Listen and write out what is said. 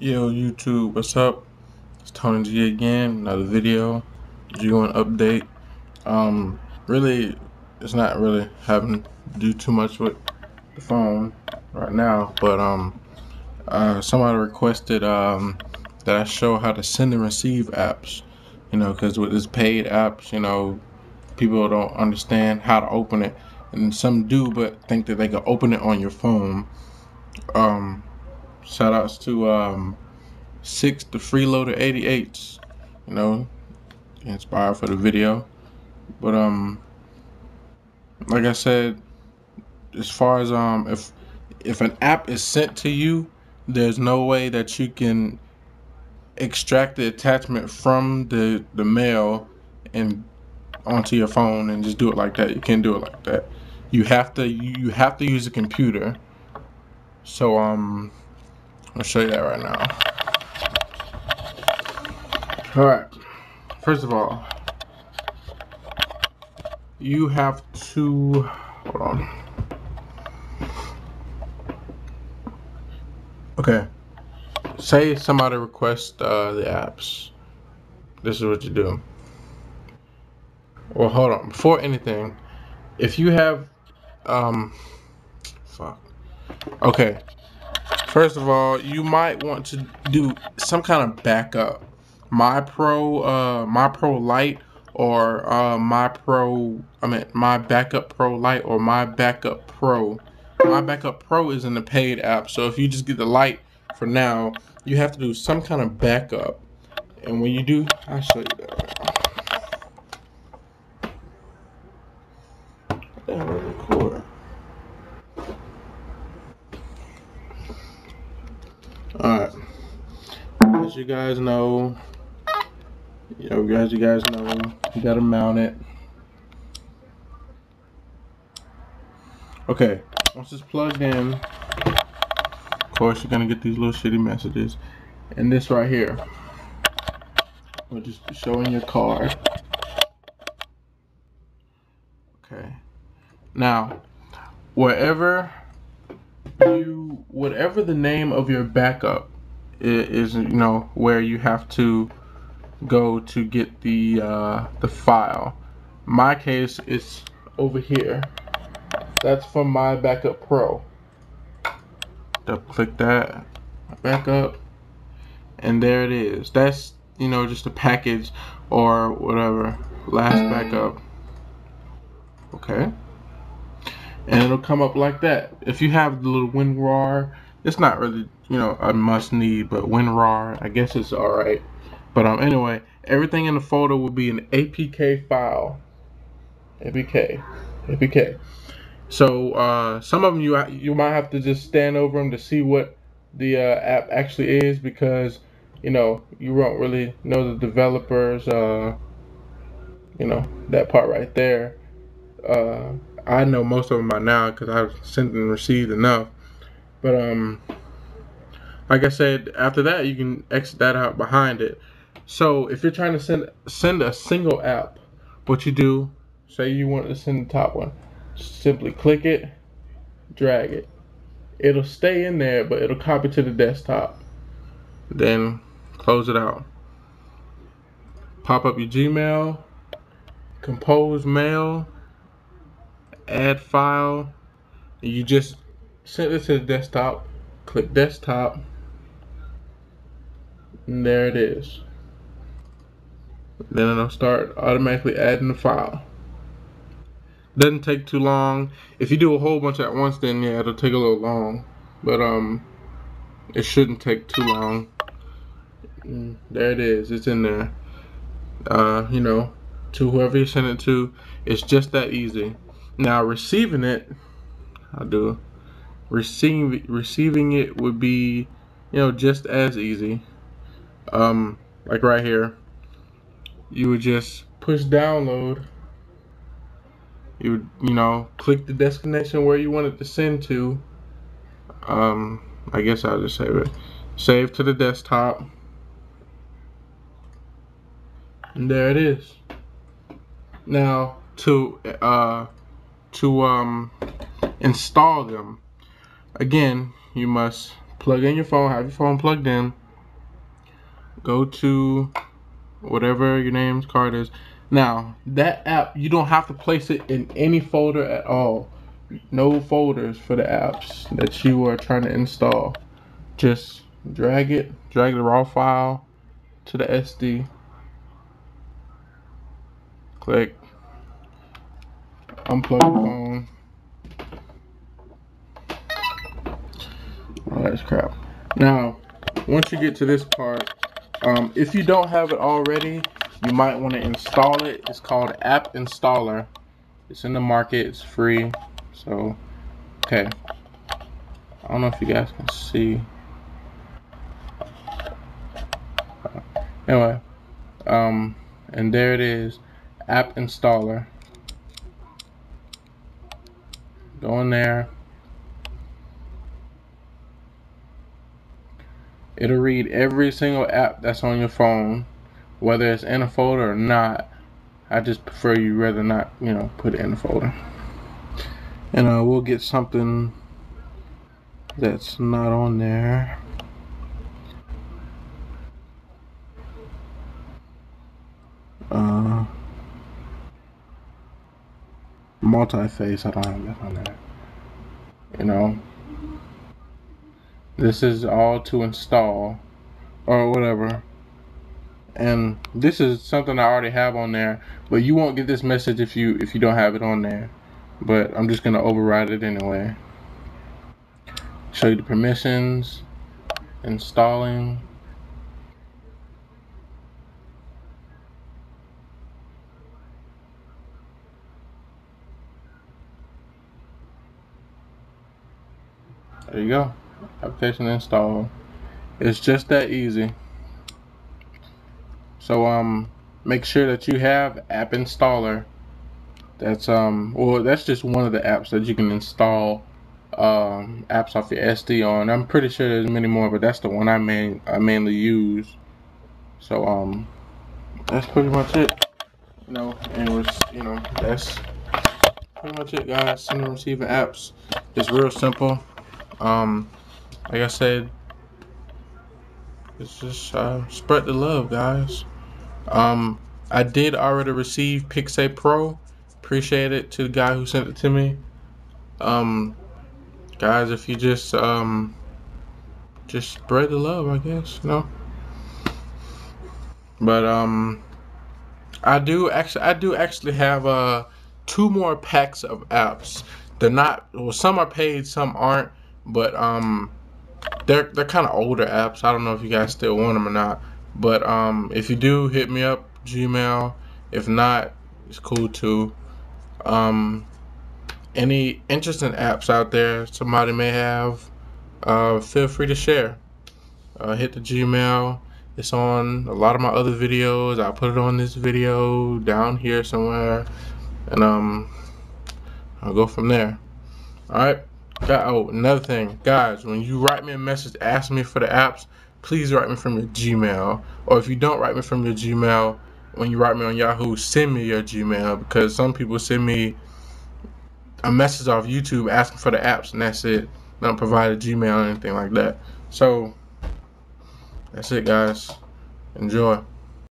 Yo, YouTube, what's up? It's Tony G again, another video. G1 update. Um, really, it's not really having to do too much with the phone right now, but um, uh, somebody requested um that I show how to send and receive apps. You know, because with this paid apps, you know, people don't understand how to open it, and some do, but think that they can open it on your phone. Um, Shout outs to um, Six, the freeloader 88s. You know, inspired for the video. But um, like I said, as far as um, if if an app is sent to you, there's no way that you can extract the attachment from the the mail and onto your phone and just do it like that. You can't do it like that. You have to you have to use a computer. So um I'll show you that right now. All right. First of all, you have to hold on. Okay. Say somebody requests uh, the apps. This is what you do. Well, hold on. Before anything, if you have, um, fuck. Okay. First of all, you might want to do some kind of backup. My Pro, uh, My Pro Lite, or uh, My Pro, I mean, My Backup Pro Light or My Backup Pro. My Backup Pro is in the paid app, so if you just get the light for now, you have to do some kind of backup. And when you do, I'll show you that. Record. Alright. As you guys know, you know, as you guys know, you gotta mount it. Okay, once it's plugged in, of course you're gonna get these little shitty messages. And this right here, will just showing your card. Okay. Now, wherever you whatever the name of your backup is, you know where you have to go to get the uh, the file. My case is over here. That's from my backup pro. Double click that backup and there it is. That's you know just a package or whatever. Last backup. Okay. And it'll come up like that. If you have the little WinRAR, it's not really, you know, a must need, but WinRAR, I guess it's alright. But um, anyway, everything in the folder will be an APK file. APK. APK. So uh, some of them you you might have to just stand over them to see what the uh, app actually is because you know you won't really know the developers. Uh, you know that part right there. Uh, I know most of them by now because I've sent and received enough. But um, like I said, after that you can exit that out behind it. So if you're trying to send send a single app, what you do, say you want to send the top one, simply click it, drag it. It'll stay in there, but it'll copy to the desktop. Then close it out. Pop up your Gmail, compose mail, add file you just send it to the desktop click desktop and there it is. Then it'll start automatically adding the file. Doesn't take too long. If you do a whole bunch at once then yeah it'll take a little long. But um it shouldn't take too long. Mm, there it is. It's in there. Uh you know to whoever you send it to it's just that easy. Now receiving it, I do. Receiving receiving it would be, you know, just as easy. Um, like right here, you would just push download. You would, you know, click the destination where you want it to send to. Um, I guess I'll just save it. Save to the desktop. And there it is. Now, to uh, to um, install them, again, you must plug in your phone, have your phone plugged in, go to whatever your name's card is. Now, that app, you don't have to place it in any folder at all. No folders for the apps that you are trying to install. Just drag it, drag the raw file to the SD. Click. Unplug the phone. Oh, that's crap. Now, once you get to this part, um, if you don't have it already, you might want to install it. It's called App Installer. It's in the market. It's free. So, okay. I don't know if you guys can see. Anyway, um, and there it is, App Installer. Go in there. It'll read every single app that's on your phone, whether it's in a folder or not. I just prefer you rather not, you know, put it in a folder. And uh, we'll get something that's not on there. Uh, multi-face, I don't have that on there. You know, this is all to install or whatever. And this is something I already have on there, but you won't get this message if you if you don't have it on there. But I'm just gonna override it anyway. Show you the permissions, installing. There you go application install it's just that easy. So um make sure that you have app installer. That's um well that's just one of the apps that you can install um, apps off your SD on. I'm pretty sure there's many more but that's the one I main I mainly use. So um that's pretty much it. You know and was you know that's pretty much it guys. Sending and receiving apps. It's real simple. Um like I said, it's just uh, spread the love, guys. Um, I did already receive PicSay Pro. Appreciate it to the guy who sent it to me. Um, guys, if you just um, just spread the love, I guess you know. But um, I do actually, I do actually have uh two more packs of apps. They're not well, some are paid, some aren't. But um, they're they're kind of older apps. I don't know if you guys still want them or not. But um, if you do, hit me up Gmail. If not, it's cool too. Um, any interesting apps out there somebody may have, uh, feel free to share. Uh, hit the Gmail. It's on a lot of my other videos. I put it on this video down here somewhere, and um, I'll go from there. All right. God, oh, another thing, guys, when you write me a message asking me for the apps, please write me from your Gmail. Or if you don't write me from your Gmail, when you write me on Yahoo, send me your Gmail because some people send me a message off YouTube asking for the apps and that's it. They don't provide a Gmail or anything like that. So that's it, guys. Enjoy.